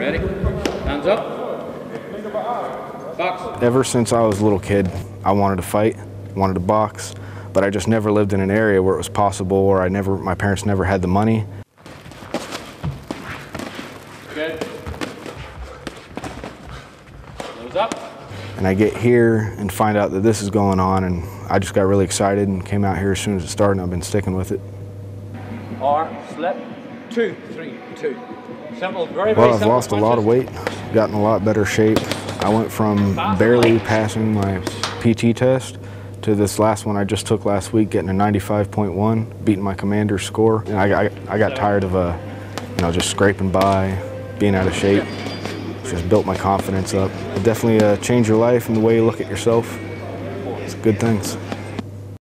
ready? Hands up. Box. Ever since I was a little kid, I wanted to fight, wanted to box, but I just never lived in an area where it was possible or I never, my parents never had the money. Good. Nose up. And I get here and find out that this is going on and I just got really excited and came out here as soon as it started and I've been sticking with it. Or slip. Two, three, two. Simple, very, very Well, I've simple lost a lot of punches. weight, gotten a lot better shape. I went from barely passing my PT test to this last one I just took last week, getting a 95.1, beating my commander's score. And I, I, I got tired of, uh, you know, just scraping by, being out of shape. Just built my confidence up. It definitely uh, changed your life and the way you look at yourself. It's good things.